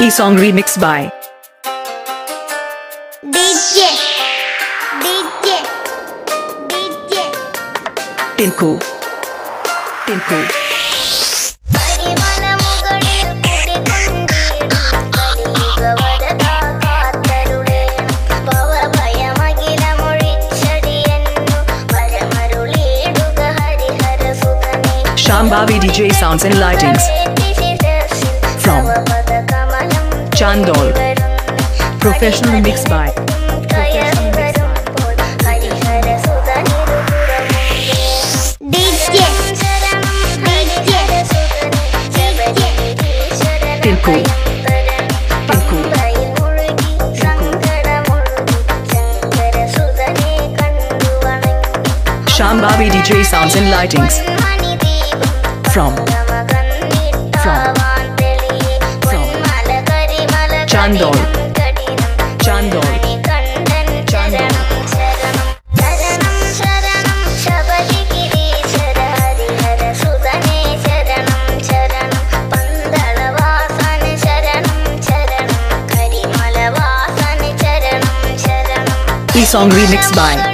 E song remixed by DJ DJ DJ Tinku. Tinku. Shambavi DJ Sounds and Lightings. Chandol. Professional mix by Tinku. Tinku. Shambavi DJ Sounds and Lightings. From चांदोल चांदोल E song remixed by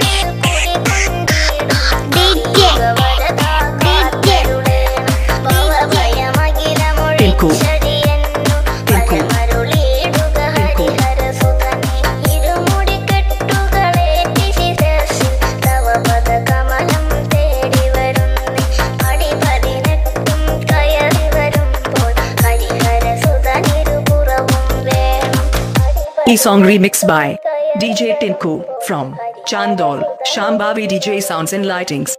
E-song remixed by DJ Tinku from Chandol. Shambavi DJ Sounds and Lightings.